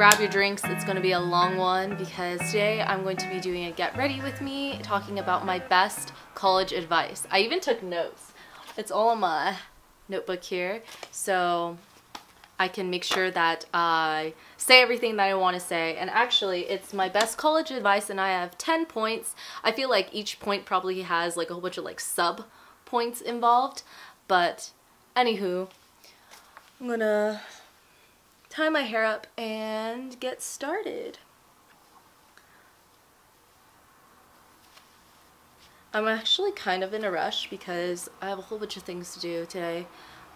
grab your drinks. It's going to be a long one because today I'm going to be doing a get ready with me talking about my best college advice. I even took notes. It's all in my notebook here so I can make sure that I say everything that I want to say. And actually, it's my best college advice and I have 10 points. I feel like each point probably has like a whole bunch of like sub points involved. But anywho, I'm gonna tie my hair up and get started. I'm actually kind of in a rush because I have a whole bunch of things to do today.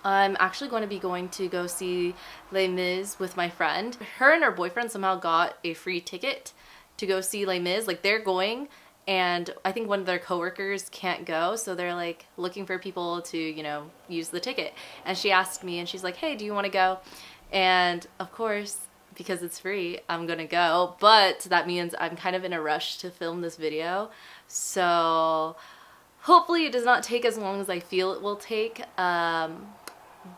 I'm actually going to be going to go see Les Mis with my friend. Her and her boyfriend somehow got a free ticket to go see Les Mis. Like they're going and I think one of their coworkers can't go so they're like looking for people to you know use the ticket and she asked me and she's like hey do you want to go and of course, because it's free, I'm gonna go. But that means I'm kind of in a rush to film this video. So hopefully it does not take as long as I feel it will take. Um,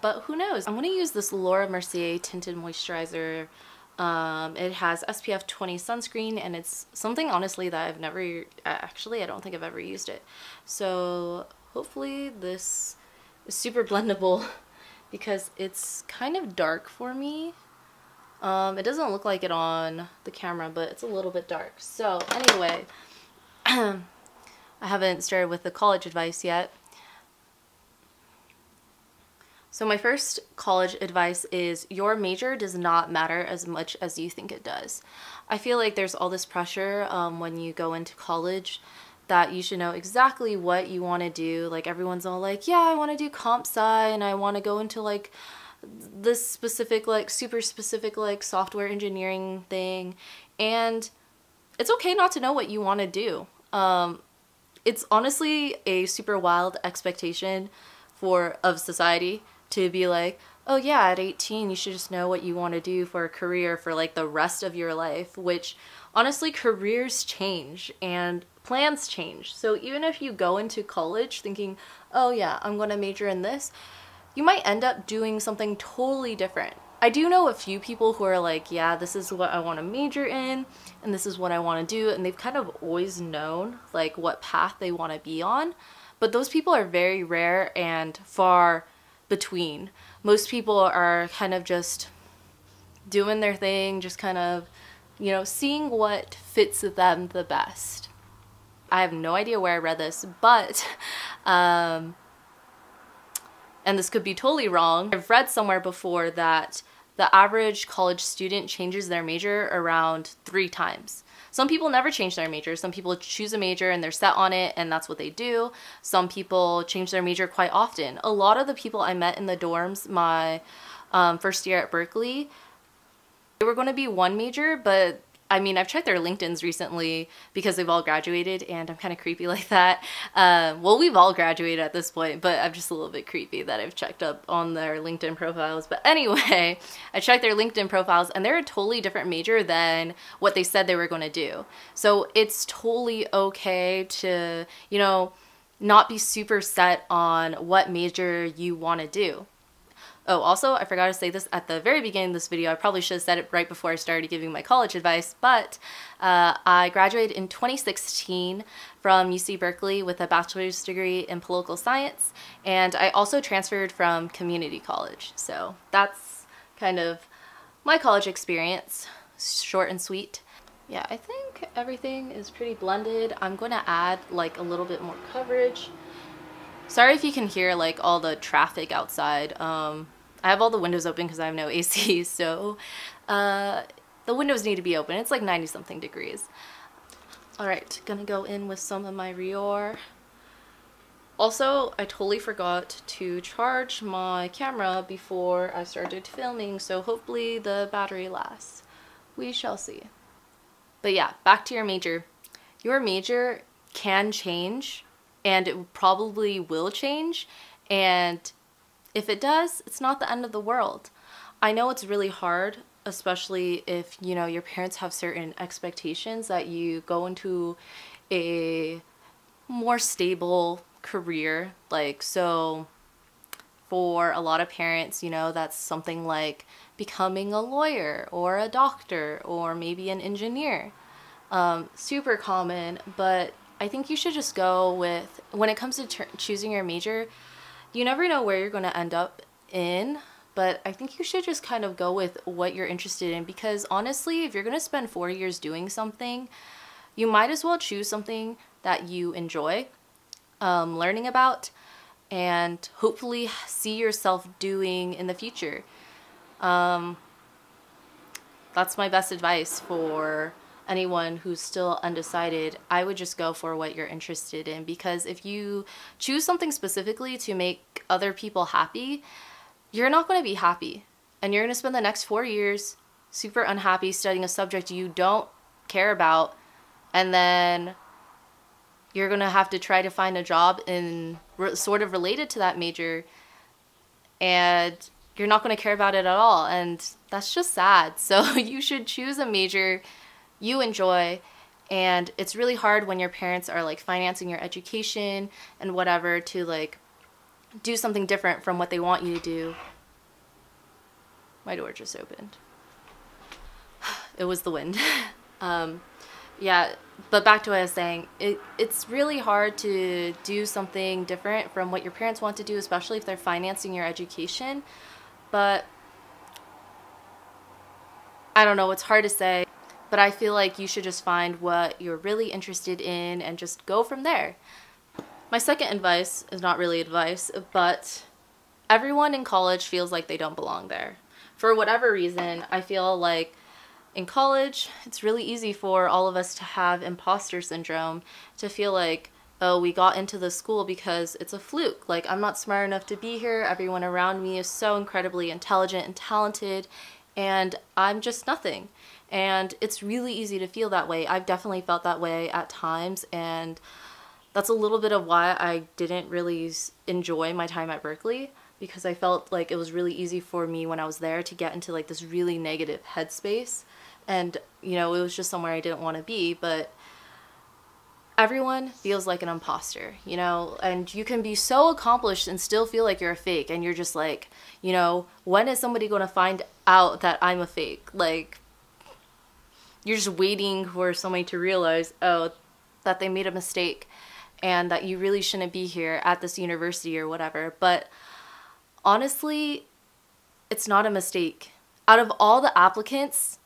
but who knows? I'm gonna use this Laura Mercier tinted moisturizer. Um, it has SPF 20 sunscreen and it's something honestly that I've never, actually I don't think I've ever used it. So hopefully this is super blendable because it's kind of dark for me. Um, it doesn't look like it on the camera, but it's a little bit dark. So anyway, I haven't started with the college advice yet. So my first college advice is your major does not matter as much as you think it does. I feel like there's all this pressure um, when you go into college that you should know exactly what you want to do. Like everyone's all like, yeah, I want to do comp sci and I want to go into like this specific like super specific like software engineering thing and it's okay not to know what you want to do. Um, it's honestly a super wild expectation for of society to be like, oh yeah, at 18 you should just know what you want to do for a career for like the rest of your life, which honestly careers change and plans change. So even if you go into college thinking, oh yeah, I'm going to major in this, you might end up doing something totally different. I do know a few people who are like, yeah, this is what I want to major in and this is what I want to do and they've kind of always known like what path they want to be on. But those people are very rare and far between. Most people are kind of just doing their thing, just kind of, you know, seeing what fits them the best. I have no idea where I read this, but, um, and this could be totally wrong. I've read somewhere before that the average college student changes their major around three times. Some people never change their major. Some people choose a major and they're set on it and that's what they do. Some people change their major quite often. A lot of the people I met in the dorms my um, first year at Berkeley, they were going to be one major, but I mean, I've checked their LinkedIn's recently because they've all graduated, and I'm kind of creepy like that. Uh, well, we've all graduated at this point, but I'm just a little bit creepy that I've checked up on their LinkedIn profiles. But anyway, I checked their LinkedIn profiles, and they're a totally different major than what they said they were going to do. So it's totally okay to, you know, not be super set on what major you want to do. Oh, also, I forgot to say this at the very beginning of this video. I probably should have said it right before I started giving my college advice, but uh, I graduated in 2016 from UC Berkeley with a bachelor's degree in political science, and I also transferred from community college. So that's kind of my college experience, short and sweet. Yeah, I think everything is pretty blended. I'm going to add like a little bit more coverage. Sorry if you can hear like all the traffic outside. Um, I have all the windows open because I have no AC, so uh, the windows need to be open. It's like 90 something degrees. Alright, gonna go in with some of my Rior. Also, I totally forgot to charge my camera before I started filming, so hopefully the battery lasts. We shall see. But yeah, back to your major. Your major can change, and it probably will change, and if it does, it's not the end of the world. I know it's really hard, especially if, you know, your parents have certain expectations that you go into a more stable career. Like, so for a lot of parents, you know, that's something like becoming a lawyer or a doctor or maybe an engineer. Um, super common, but I think you should just go with when it comes to choosing your major, you never know where you're going to end up in, but I think you should just kind of go with what you're interested in because honestly, if you're going to spend 4 years doing something, you might as well choose something that you enjoy um, learning about and hopefully see yourself doing in the future. Um, that's my best advice for anyone who's still undecided. I would just go for what you're interested in because if you choose something specifically to make other people happy, you're not going to be happy. And you're going to spend the next four years super unhappy studying a subject you don't care about. And then you're going to have to try to find a job in sort of related to that major and you're not going to care about it at all and that's just sad so you should choose a major you enjoy and it's really hard when your parents are like financing your education and whatever to like do something different from what they want you to do. My door just opened. It was the wind. Um, yeah, but back to what I was saying, it, it's really hard to do something different from what your parents want to do, especially if they're financing your education. But I don't know, it's hard to say, but I feel like you should just find what you're really interested in and just go from there. My second advice is not really advice, but everyone in college feels like they don't belong there. For whatever reason, I feel like in college, it's really easy for all of us to have imposter syndrome, to feel like, oh, we got into the school because it's a fluke. Like, I'm not smart enough to be here. Everyone around me is so incredibly intelligent and talented, and I'm just nothing. And it's really easy to feel that way. I've definitely felt that way at times, and that's a little bit of why I didn't really enjoy my time at Berkeley because I felt like it was really easy for me when I was there to get into like this really negative headspace. And you know it was just somewhere I didn't want to be but everyone feels like an imposter you know? And you can be so accomplished and still feel like you're a fake and you're just like you know when is somebody going to find out that I'm a fake? Like you're just waiting for somebody to realize oh that they made a mistake and that you really shouldn't be here at this university or whatever but honestly it's not a mistake out of all the applicants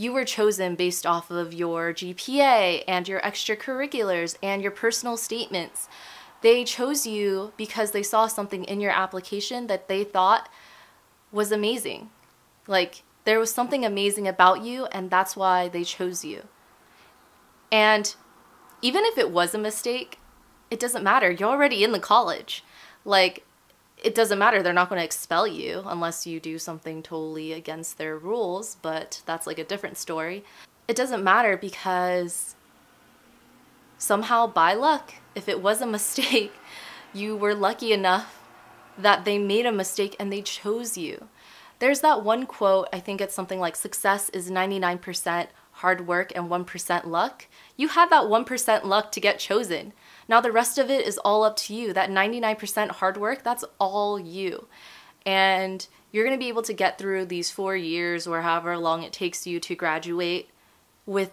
you were chosen based off of your GPA and your extracurriculars and your personal statements. They chose you because they saw something in your application that they thought was amazing. Like there was something amazing about you, and that's why they chose you. And even if it was a mistake, it doesn't matter. You're already in the college. Like, it doesn't matter. They're not going to expel you unless you do something totally against their rules, but that's like a different story. It doesn't matter because somehow by luck, if it was a mistake, you were lucky enough that they made a mistake and they chose you. There's that one quote, I think it's something like success is 99% hard work and 1% luck. You had that 1% luck to get chosen. Now the rest of it is all up to you. That 99% hard work, that's all you. And you're going to be able to get through these four years or however long it takes you to graduate with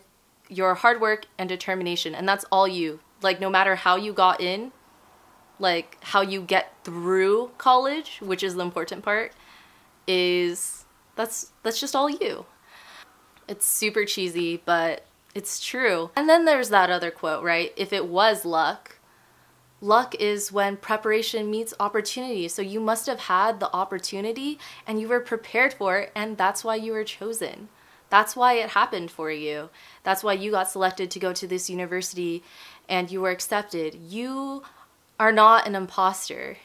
your hard work and determination. And that's all you. Like, no matter how you got in, like, how you get through college, which is the important part, is that's that's just all you. It's super cheesy, but it's true. And then there's that other quote, right? If it was luck, luck is when preparation meets opportunity. So you must have had the opportunity and you were prepared for it, and that's why you were chosen. That's why it happened for you. That's why you got selected to go to this university and you were accepted. You are not an imposter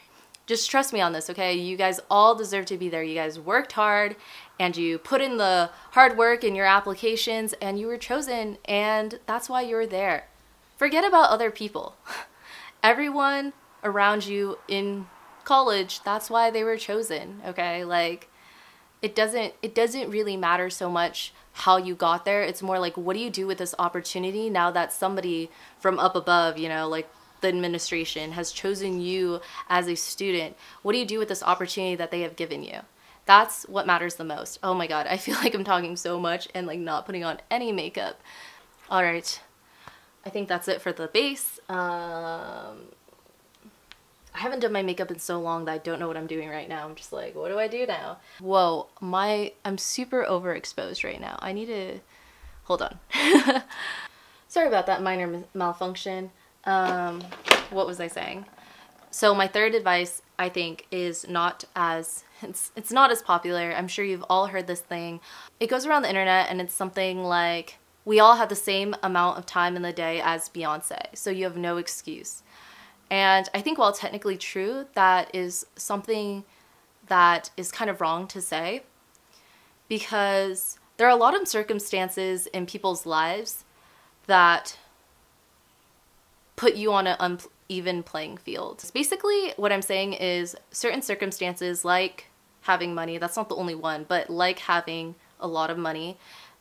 just trust me on this, okay? You guys all deserve to be there. You guys worked hard and you put in the hard work in your applications and you were chosen and that's why you're there. Forget about other people. Everyone around you in college, that's why they were chosen, okay? Like it doesn't it doesn't really matter so much how you got there. It's more like what do you do with this opportunity now that somebody from up above, you know, like the administration has chosen you as a student, what do you do with this opportunity that they have given you? That's what matters the most. Oh my god, I feel like I'm talking so much and like not putting on any makeup. All right, I think that's it for the base. Um, I haven't done my makeup in so long that I don't know what I'm doing right now. I'm just like, what do I do now? Whoa, my, I'm super overexposed right now. I need to, hold on. Sorry about that minor malfunction. Um, what was I saying? So my third advice, I think, is not as it's it's not as popular. I'm sure you've all heard this thing. It goes around the internet and it's something like we all have the same amount of time in the day as Beyonce, so you have no excuse. And I think while technically true, that is something that is kind of wrong to say because there are a lot of circumstances in people's lives that put you on an uneven playing field. Basically, what I'm saying is certain circumstances like having money, that's not the only one, but like having a lot of money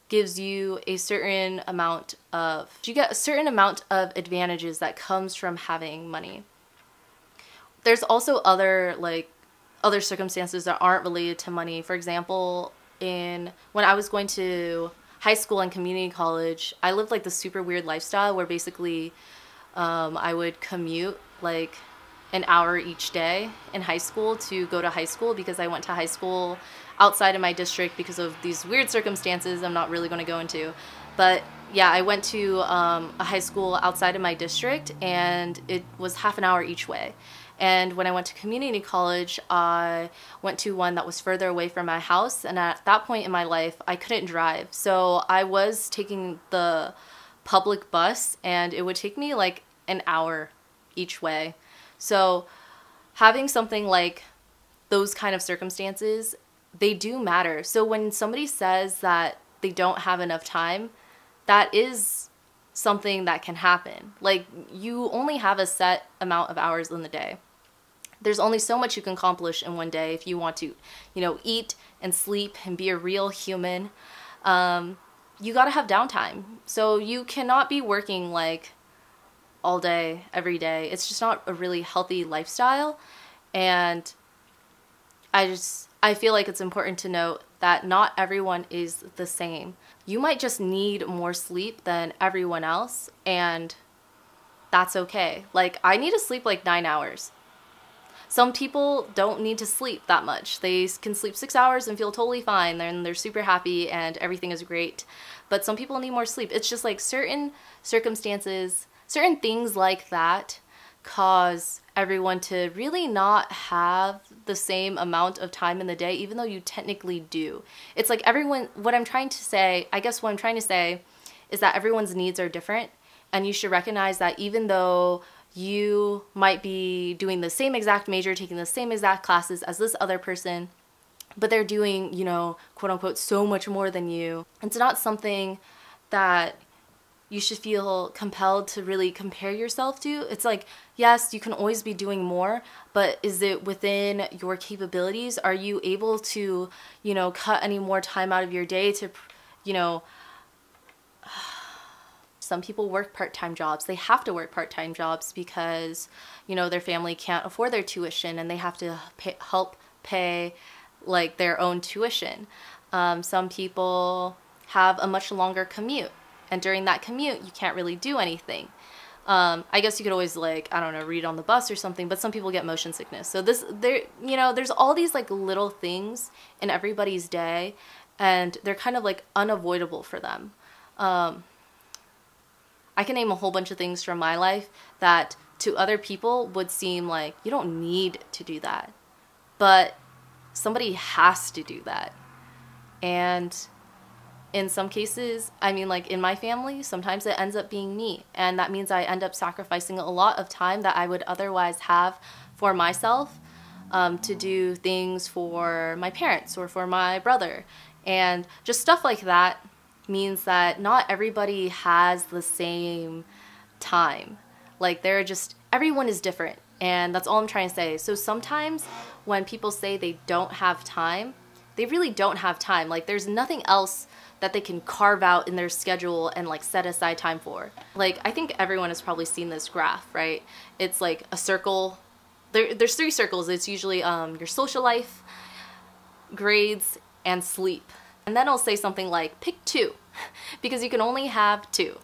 gives you a certain amount of, you get a certain amount of advantages that comes from having money. There's also other like other circumstances that aren't related to money. For example, in when I was going to high school and community college, I lived like the super weird lifestyle where basically um, I would commute like an hour each day in high school to go to high school because I went to high school outside of my district because of these weird circumstances I'm not really going to go into. But yeah, I went to um, a high school outside of my district and it was half an hour each way. And when I went to community college, I went to one that was further away from my house. And at that point in my life, I couldn't drive. So I was taking the public bus, and it would take me like an hour each way. So having something like those kind of circumstances, they do matter. So when somebody says that they don't have enough time, that is something that can happen. Like you only have a set amount of hours in the day there's only so much you can accomplish in one day if you want to, you know, eat and sleep and be a real human. Um, you got to have downtime. So you cannot be working like all day, every day. It's just not a really healthy lifestyle. And I just, I feel like it's important to note that not everyone is the same. You might just need more sleep than everyone else, and that's okay. Like, I need to sleep like nine hours. Some people don't need to sleep that much. They can sleep six hours and feel totally fine, and they're super happy and everything is great. But some people need more sleep. It's just like certain circumstances, certain things like that cause everyone to really not have the same amount of time in the day, even though you technically do. It's like everyone, what I'm trying to say, I guess what I'm trying to say is that everyone's needs are different, and you should recognize that even though you might be doing the same exact major, taking the same exact classes as this other person, but they're doing, you know, quote unquote, so much more than you. It's not something that you should feel compelled to really compare yourself to. It's like, yes, you can always be doing more, but is it within your capabilities? Are you able to, you know, cut any more time out of your day to, you know, some people work part-time jobs. They have to work part-time jobs because, you know, their family can't afford their tuition and they have to pay, help pay like their own tuition. Um, some people have a much longer commute and during that commute you can't really do anything. Um, I guess you could always like I don't know read on the bus or something, but some people get motion sickness. So this there you know there's all these like little things in everybody's day, and they're kind of like unavoidable for them. Um, I can name a whole bunch of things from my life that to other people would seem like you don't need to do that. But somebody has to do that. And in some cases, I mean, like in my family, sometimes it ends up being me. And that means I end up sacrificing a lot of time that I would otherwise have for myself um, to do things for my parents or for my brother. And just stuff like that means that not everybody has the same time. Like they're just, everyone is different. And that's all I'm trying to say. So sometimes when people say they don't have time, they really don't have time. Like there's nothing else that they can carve out in their schedule and like set aside time for. Like I think everyone has probably seen this graph, right? It's like a circle. There, there's three circles. It's usually um, your social life, grades, and sleep. And then I'll say something like pick two, because you can only have two.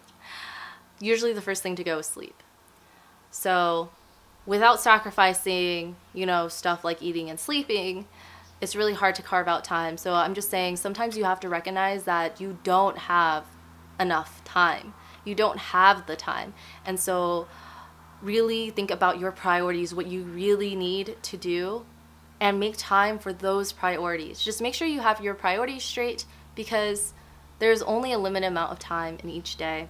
Usually the first thing to go is sleep. So without sacrificing, you know, stuff like eating and sleeping, it's really hard to carve out time. So I'm just saying sometimes you have to recognize that you don't have enough time. You don't have the time. And so really think about your priorities, what you really need to do, and make time for those priorities. Just make sure you have your priorities straight because there's only a limited amount of time in each day.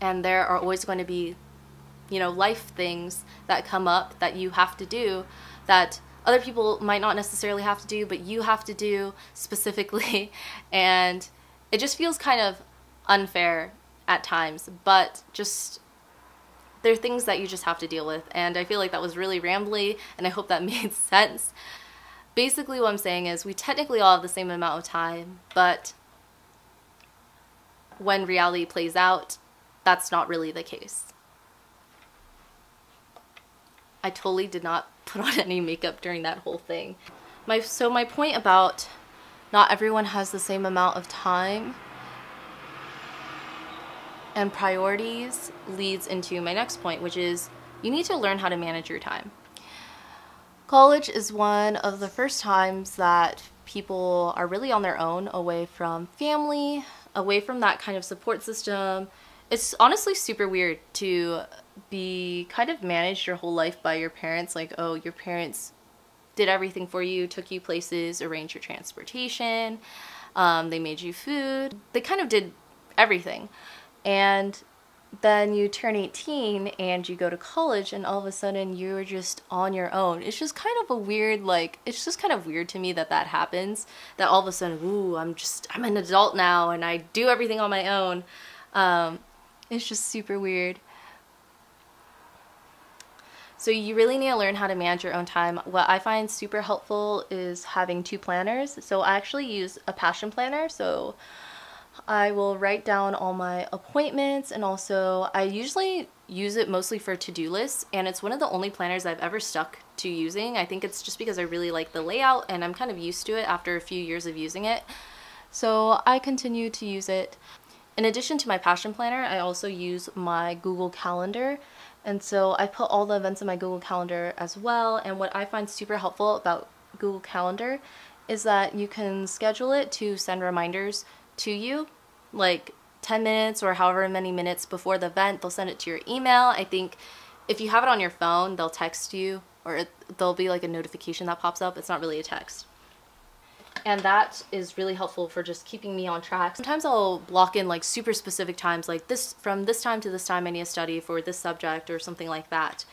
And there are always going to be, you know, life things that come up that you have to do that other people might not necessarily have to do, but you have to do specifically. And it just feels kind of unfair at times, but just there are things that you just have to deal with. And I feel like that was really rambly, and I hope that made sense. Basically, what I'm saying is we technically all have the same amount of time, but when reality plays out, that's not really the case. I totally did not put on any makeup during that whole thing. My so my point about not everyone has the same amount of time and priorities leads into my next point, which is you need to learn how to manage your time. College is one of the first times that people are really on their own, away from family, away from that kind of support system. It's honestly super weird to be kind of managed your whole life by your parents. Like, oh, your parents did everything for you, took you places, arranged your transportation, um, they made you food. They kind of did everything. And then you turn 18 and you go to college and all of a sudden you're just on your own. It's just kind of a weird like it's just kind of weird to me that that happens that all of a sudden ooh I'm just I'm an adult now and I do everything on my own. Um, it's just super weird. So you really need to learn how to manage your own time. What I find super helpful is having two planners. So I actually use a passion planner. So I will write down all my appointments and also I usually use it mostly for to-do lists and it's one of the only planners I've ever stuck to using. I think it's just because I really like the layout and I'm kind of used to it after a few years of using it. So I continue to use it. In addition to my passion planner, I also use my Google Calendar and so I put all the events in my Google Calendar as well. And what I find super helpful about Google Calendar is that you can schedule it to send reminders to you, like 10 minutes or however many minutes before the event. They'll send it to your email. I think if you have it on your phone, they'll text you or it, there'll be like a notification that pops up. It's not really a text and that is really helpful for just keeping me on track. Sometimes I'll block in like super specific times like this from this time to this time I need to study for this subject or something like that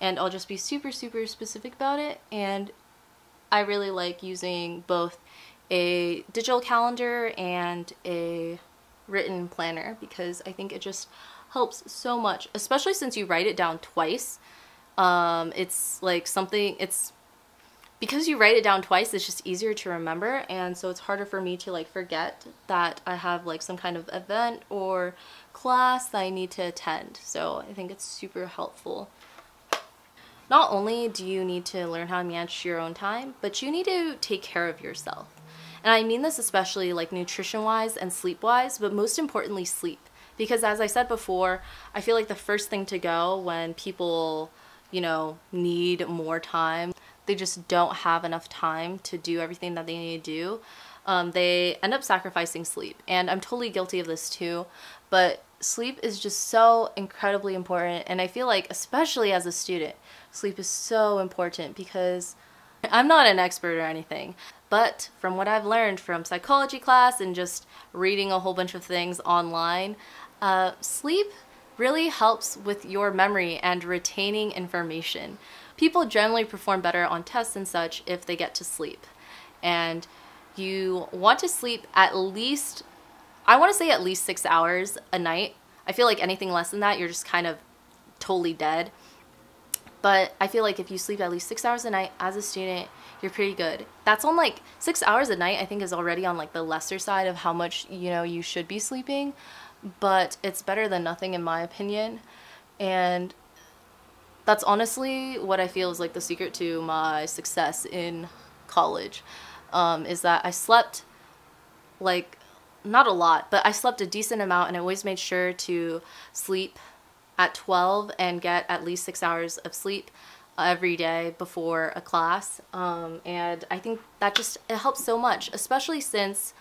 and I'll just be super super specific about it and I really like using both a digital calendar and a written planner because I think it just helps so much especially since you write it down twice um, it's like something it's because you write it down twice, it's just easier to remember. And so it's harder for me to like forget that I have like some kind of event or class that I need to attend. So I think it's super helpful. Not only do you need to learn how to manage your own time, but you need to take care of yourself. And I mean this especially like nutrition wise and sleep wise, but most importantly, sleep. Because as I said before, I feel like the first thing to go when people, you know, need more time they just don't have enough time to do everything that they need to do, um, they end up sacrificing sleep. And I'm totally guilty of this too. But sleep is just so incredibly important. And I feel like, especially as a student, sleep is so important because I'm not an expert or anything. But from what I've learned from psychology class and just reading a whole bunch of things online, uh, sleep really helps with your memory and retaining information people generally perform better on tests and such if they get to sleep. And you want to sleep at least, I want to say at least six hours a night. I feel like anything less than that, you're just kind of totally dead. But I feel like if you sleep at least six hours a night as a student, you're pretty good. That's on like six hours a night, I think is already on like the lesser side of how much, you know, you should be sleeping. But it's better than nothing in my opinion. And that's honestly what I feel is like the secret to my success in college. Um, is that I slept like not a lot, but I slept a decent amount and I always made sure to sleep at 12 and get at least six hours of sleep every day before a class. Um, and I think that just, it helps so much, especially since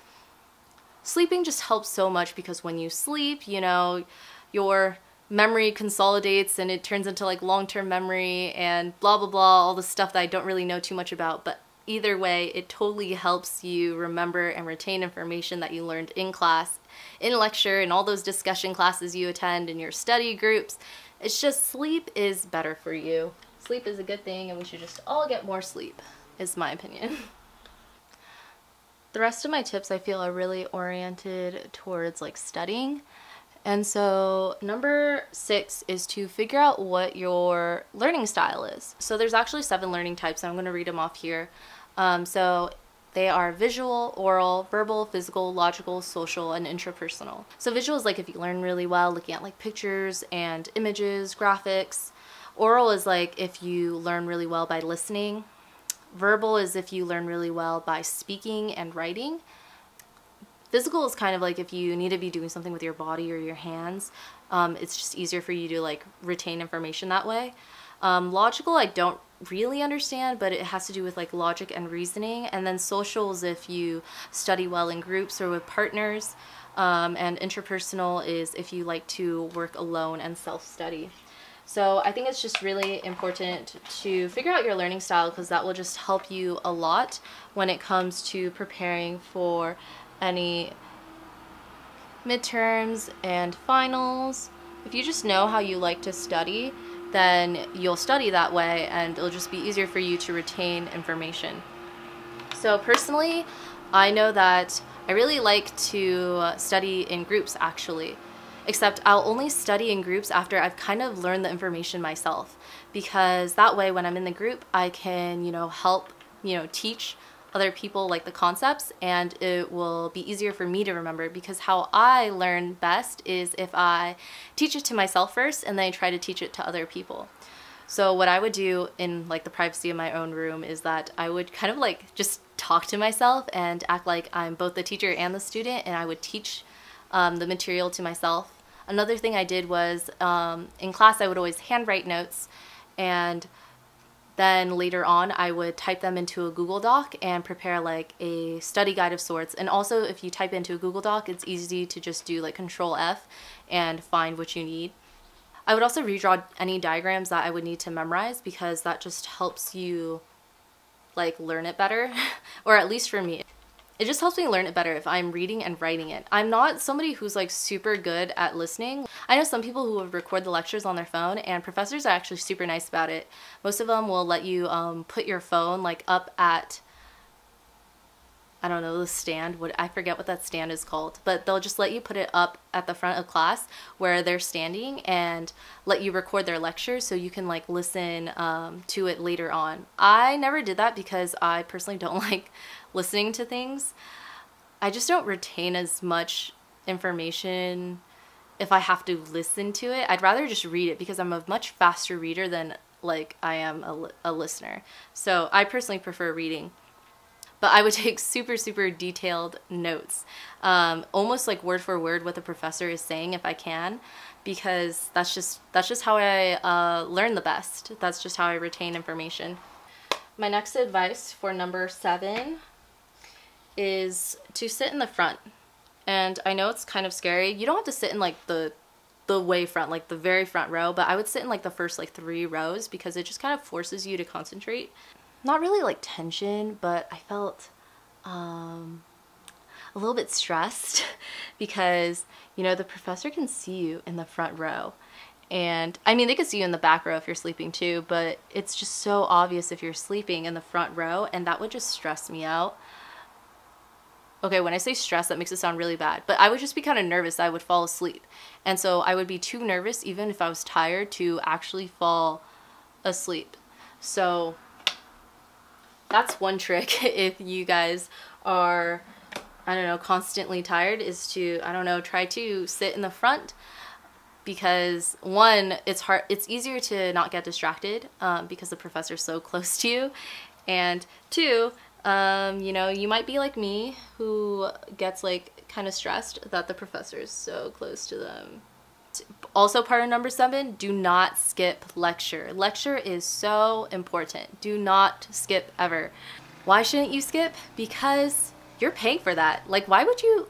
sleeping just helps so much because when you sleep, you know, your memory consolidates and it turns into like long-term memory and blah, blah, blah, all the stuff that I don't really know too much about. But either way, it totally helps you remember and retain information that you learned in class, in lecture, and all those discussion classes you attend in your study groups. It's just sleep is better for you. Sleep is a good thing and we should just all get more sleep, is my opinion. the rest of my tips I feel are really oriented towards like studying. And so number six is to figure out what your learning style is. So there's actually seven learning types. and I'm going to read them off here. Um, so they are visual, oral, verbal, physical, logical, social, and intrapersonal. So visual is like if you learn really well looking at like pictures and images, graphics. Oral is like if you learn really well by listening. Verbal is if you learn really well by speaking and writing. Physical is kind of like if you need to be doing something with your body or your hands. Um, it's just easier for you to like retain information that way. Um, logical, I don't really understand, but it has to do with like logic and reasoning. And then socials, if you study well in groups or with partners. Um, and interpersonal is if you like to work alone and self-study. So I think it's just really important to figure out your learning style because that will just help you a lot when it comes to preparing for any midterms and finals. If you just know how you like to study, then you'll study that way and it'll just be easier for you to retain information. So personally, I know that I really like to study in groups actually, except I'll only study in groups after I've kind of learned the information myself because that way when I'm in the group, I can, you know, help, you know, teach other people like the concepts and it will be easier for me to remember because how I learn best is if I teach it to myself first and then I try to teach it to other people. So what I would do in like the privacy of my own room is that I would kind of like just talk to myself and act like I'm both the teacher and the student and I would teach um, the material to myself. Another thing I did was um, in class I would always handwrite notes and then later on, I would type them into a Google Doc and prepare like a study guide of sorts. And also, if you type into a Google Doc, it's easy to just do like Control F and find what you need. I would also redraw any diagrams that I would need to memorize because that just helps you like learn it better, or at least for me. It just helps me learn it better if I'm reading and writing it. I'm not somebody who's like super good at listening. I know some people who record the lectures on their phone and professors are actually super nice about it. Most of them will let you um, put your phone like up at I don't know the stand what I forget what that stand is called but they'll just let you put it up at the front of class where they're standing and let you record their lectures so you can like listen um, to it later on I never did that because I personally don't like listening to things I just don't retain as much information if I have to listen to it I'd rather just read it because I'm a much faster reader than like I am a, a listener so I personally prefer reading but I would take super, super detailed notes, um, almost like word for word what the professor is saying if I can, because that's just that's just how I uh, learn the best. That's just how I retain information. My next advice for number seven is to sit in the front. And I know it's kind of scary. You don't have to sit in like the the way front, like the very front row, but I would sit in like the first like three rows because it just kind of forces you to concentrate not really like tension, but I felt um, a little bit stressed because, you know, the professor can see you in the front row. And I mean, they can see you in the back row if you're sleeping too, but it's just so obvious if you're sleeping in the front row, and that would just stress me out. Okay, when I say stress, that makes it sound really bad, but I would just be kind of nervous I would fall asleep. And so I would be too nervous, even if I was tired, to actually fall asleep. So that's one trick if you guys are I don't know, constantly tired is to, I don't know, try to sit in the front because one, it's hard, it's easier to not get distracted um, because the professor's so close to you. And two, um, you know, you might be like me who gets like kind of stressed that the professor is so close to them. Also part of number seven, do not skip lecture. Lecture is so important. Do not skip ever. Why shouldn't you skip? Because you're paying for that. Like, why would you?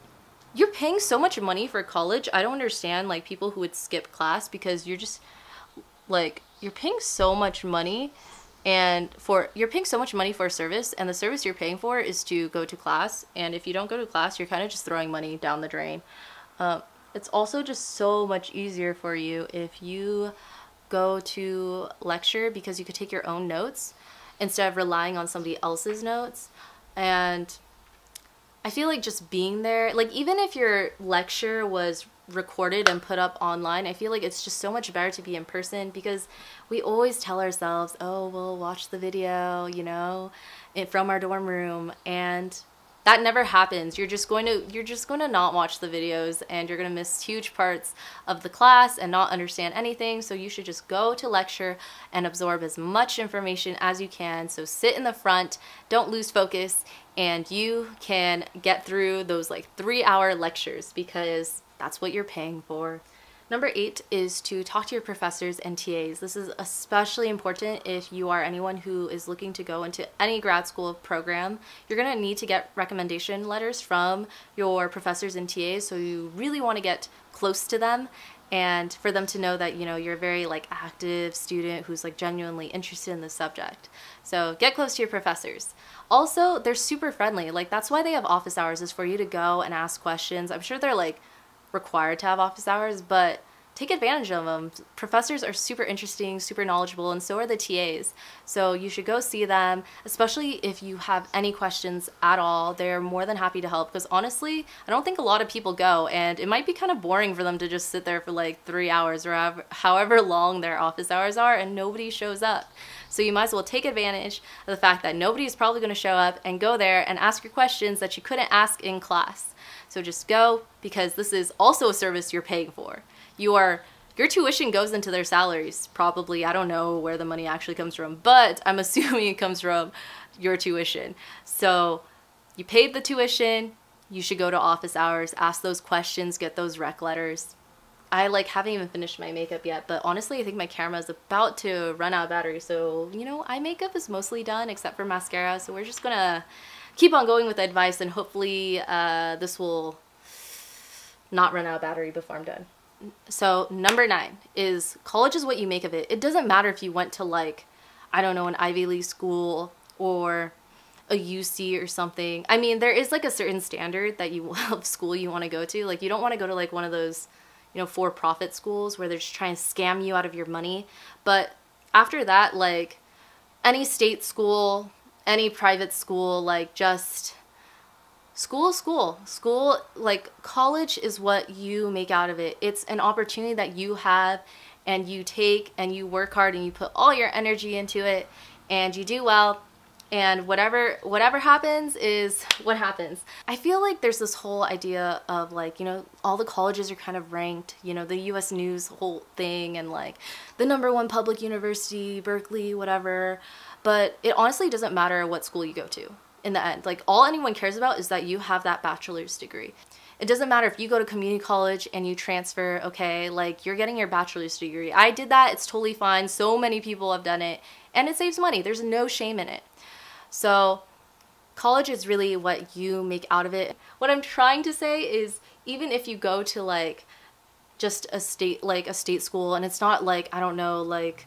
You're paying so much money for college. I don't understand like people who would skip class because you're just like you're paying so much money and for you're paying so much money for a service and the service you're paying for is to go to class. And if you don't go to class you're kind of just throwing money down the drain. Um, it's also just so much easier for you if you go to lecture because you could take your own notes instead of relying on somebody else's notes. And I feel like just being there, like even if your lecture was recorded and put up online, I feel like it's just so much better to be in person because we always tell ourselves, oh, we'll watch the video, you know, from our dorm room. And that never happens. You're just going to you're just going to not watch the videos and you're going to miss huge parts of the class and not understand anything. So you should just go to lecture and absorb as much information as you can. So sit in the front, don't lose focus and you can get through those like 3-hour lectures because that's what you're paying for. Number eight is to talk to your professors and TAs. This is especially important if you are anyone who is looking to go into any grad school program. You're to need to get recommendation letters from your professors and TAs, so you really want to get close to them and for them to know that you know you're a very like active student who's like genuinely interested in the subject so get close to your professors also they're super friendly like that's why they have office hours is for you to go and ask questions i'm sure they're like required to have office hours, but take advantage of them. Professors are super interesting, super knowledgeable, and so are the TAs. So you should go see them, especially if you have any questions at all. They're more than happy to help because honestly, I don't think a lot of people go, and it might be kind of boring for them to just sit there for like three hours or however long their office hours are, and nobody shows up. So you might as well take advantage of the fact that nobody is probably going to show up and go there and ask your questions that you couldn't ask in class. So just go because this is also a service you're paying for. You are your tuition goes into their salaries probably. I don't know where the money actually comes from but i'm assuming it comes from your tuition. So you paid the tuition you should go to office hours ask those questions get those rec letters. I like haven't even finished my makeup yet but honestly i think my camera is about to run out of battery so you know eye makeup is mostly done except for mascara so we're just gonna keep on going with advice and hopefully uh, this will not run out of battery before I'm done. So number nine is college is what you make of it. It doesn't matter if you went to like, I don't know, an Ivy League school or a UC or something. I mean, there is like a certain standard that you of school you want to go to. Like you don't want to go to like one of those, you know, for-profit schools where they're just trying to scam you out of your money. But after that, like any state school, any private school, like just school school. School like college is what you make out of it. It's an opportunity that you have and you take and you work hard and you put all your energy into it and you do well. And whatever whatever happens is what happens. I feel like there's this whole idea of like you know all the colleges are kind of ranked you know the us news whole thing and like the number one public university berkeley whatever. But it honestly doesn't matter what school you go to in the end. Like all anyone cares about is that you have that bachelor's degree. It doesn't matter if you go to community college and you transfer, okay, like you're getting your bachelor's degree. I did that, it's totally fine. So many people have done it and it saves money. There's no shame in it. So college is really what you make out of it. What I'm trying to say is even if you go to like just a state like a state school and it's not like I don't know like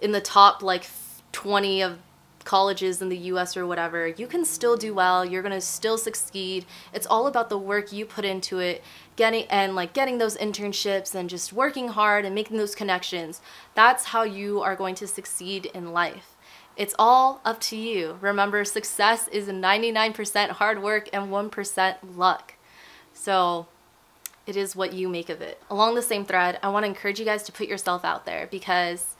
in the top like 20 of colleges in the US or whatever, you can still do well. You're going to still succeed. It's all about the work you put into it, getting and like getting those internships and just working hard and making those connections. That's how you are going to succeed in life. It's all up to you. Remember, success is 99% hard work and 1% luck. So, it is what you make of it. Along the same thread, I want to encourage you guys to put yourself out there because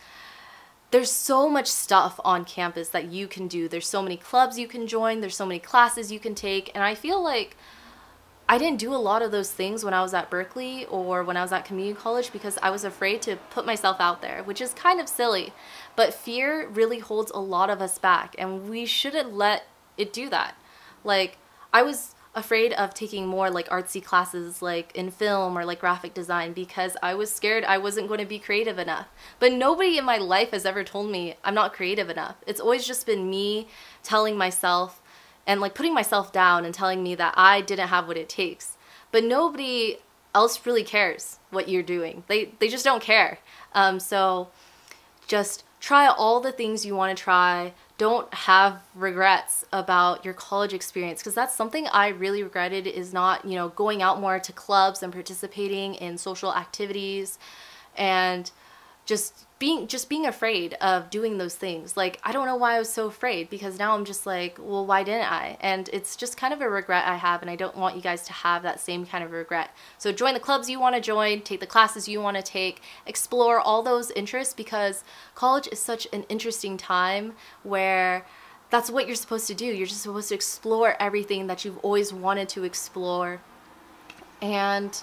there's so much stuff on campus that you can do. There's so many clubs you can join, there's so many classes you can take, and I feel like I didn't do a lot of those things when I was at Berkeley or when I was at community college because I was afraid to put myself out there, which is kind of silly. But fear really holds a lot of us back, and we shouldn't let it do that. Like, I was afraid of taking more like artsy classes like in film or like graphic design because I was scared I wasn't going to be creative enough. But nobody in my life has ever told me I'm not creative enough. It's always just been me telling myself and like putting myself down and telling me that I didn't have what it takes. But nobody else really cares what you're doing. They they just don't care. Um, so just try all the things you want to try. Don't have regrets about your college experience because that's something I really regretted is not, you know, going out more to clubs and participating in social activities. And just being just being afraid of doing those things. Like I don't know why I was so afraid because now I'm just like, well, why didn't I? And it's just kind of a regret I have and I don't want you guys to have that same kind of regret. So join the clubs you want to join, take the classes you want to take, explore all those interests because college is such an interesting time where that's what you're supposed to do. You're just supposed to explore everything that you've always wanted to explore. And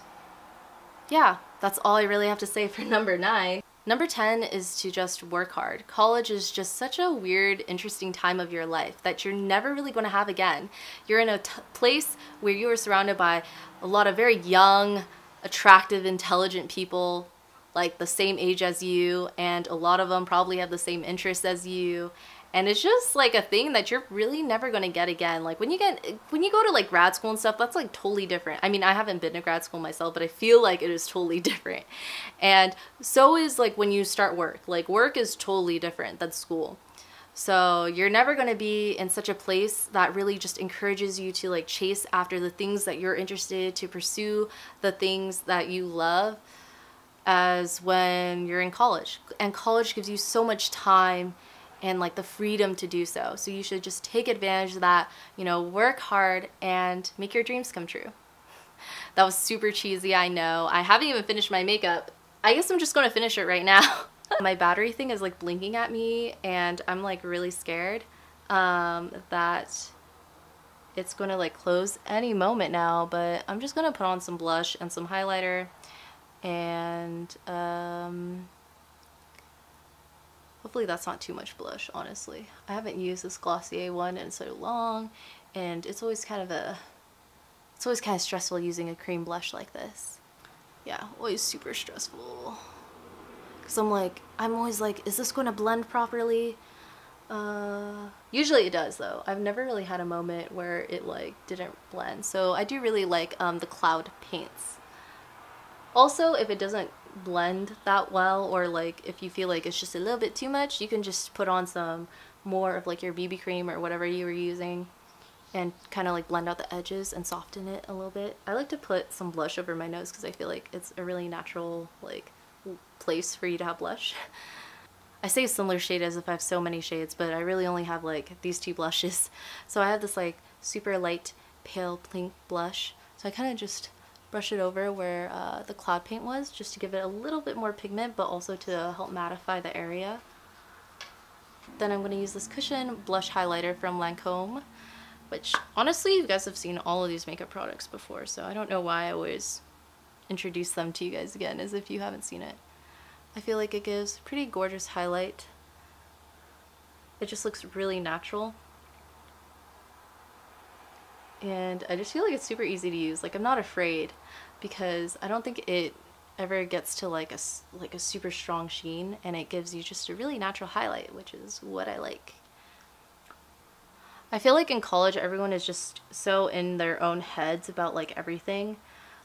yeah, that's all I really have to say for number 9. Number 10 is to just work hard. College is just such a weird, interesting time of your life that you're never really going to have again. You're in a place where you are surrounded by a lot of very young, attractive, intelligent people like the same age as you and a lot of them probably have the same interests as you and it's just like a thing that you're really never going to get again. Like when you get when you go to like grad school and stuff that's like totally different. I mean i haven't been to grad school myself but i feel like it is totally different. And so is like when you start work. Like work is totally different than school. So you're never going to be in such a place that really just encourages you to like chase after the things that you're interested to pursue the things that you love as when you're in college. And college gives you so much time and like the freedom to do so. So you should just take advantage of that, you know, work hard and make your dreams come true. That was super cheesy, I know. I haven't even finished my makeup. I guess I'm just gonna finish it right now. my battery thing is like blinking at me and I'm like really scared um, that it's gonna like close any moment now, but I'm just gonna put on some blush and some highlighter and um, Hopefully that's not too much blush, honestly. I haven't used this Glossier one in so long, and it's always kind of a, it's always kind of stressful using a cream blush like this. Yeah, always super stressful. Because I'm like, I'm always like, is this going to blend properly? Uh, usually it does though. I've never really had a moment where it like didn't blend. So I do really like um, the cloud paints. Also, if it doesn't blend that well or like if you feel like it's just a little bit too much you can just put on some more of like your BB cream or whatever you were using and kind of like blend out the edges and soften it a little bit. I like to put some blush over my nose because I feel like it's a really natural like place for you to have blush. I say similar shade as if I have so many shades but I really only have like these two blushes. So I have this like super light pale pink blush so I kind of just brush it over where uh, the cloud paint was just to give it a little bit more pigment but also to help mattify the area. Then I'm going to use this cushion blush highlighter from Lancome which honestly you guys have seen all of these makeup products before so I don't know why I always introduce them to you guys again as if you haven't seen it. I feel like it gives pretty gorgeous highlight. It just looks really natural and I just feel like it's super easy to use. Like I'm not afraid because I don't think it ever gets to like a like a super strong sheen and it gives you just a really natural highlight, which is what I like. I feel like in college everyone is just so in their own heads about like everything.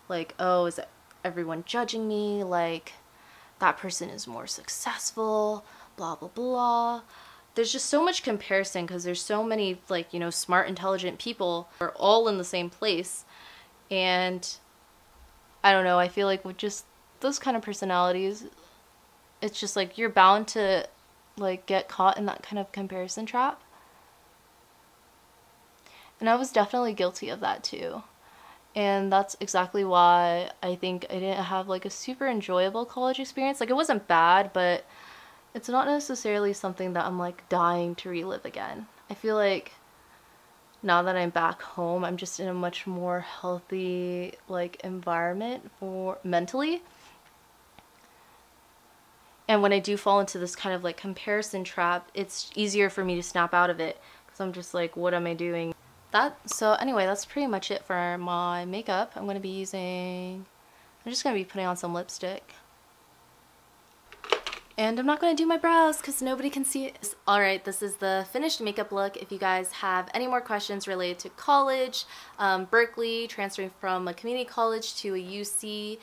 Like, oh, is everyone judging me? Like that person is more successful, blah blah blah there's just so much comparison because there's so many like you know smart intelligent people are all in the same place. And i don't know i feel like with just those kind of personalities it's just like you're bound to like get caught in that kind of comparison trap. And i was definitely guilty of that too. And that's exactly why i think i didn't have like a super enjoyable college experience. Like it wasn't bad but it's not necessarily something that I'm like dying to relive again. I feel like now that I'm back home, I'm just in a much more healthy like environment for mentally. And when I do fall into this kind of like comparison trap, it's easier for me to snap out of it because I'm just like, what am I doing? That so anyway, that's pretty much it for my makeup. I'm gonna be using. I'm just gonna be putting on some lipstick. And I'm not going to do my brows because nobody can see it. Alright, this is the finished makeup look. If you guys have any more questions related to college, um, Berkeley, transferring from a community college to a UC,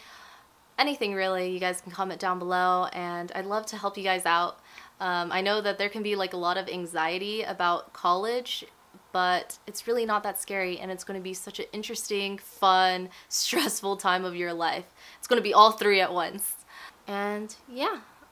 anything really, you guys can comment down below and I'd love to help you guys out. Um, I know that there can be like a lot of anxiety about college but it's really not that scary and it's going to be such an interesting, fun, stressful time of your life. It's going to be all three at once. And yeah,